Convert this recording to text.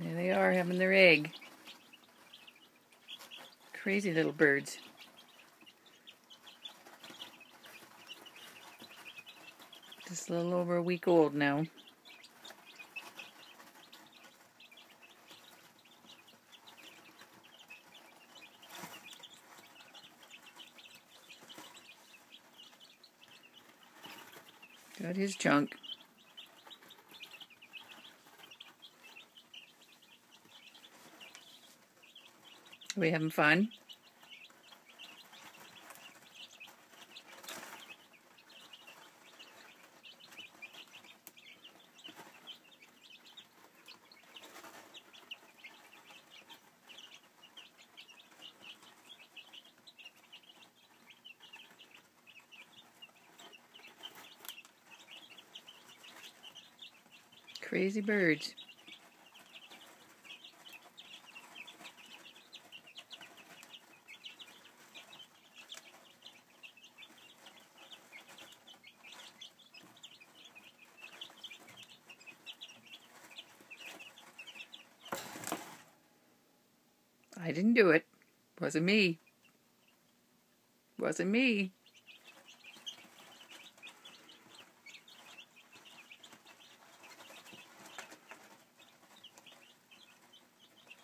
There they are having their egg. Crazy little birds. Just a little over a week old now. Got his chunk. Are we having fun? Crazy birds. I didn't do it. Wasn't me. Wasn't me.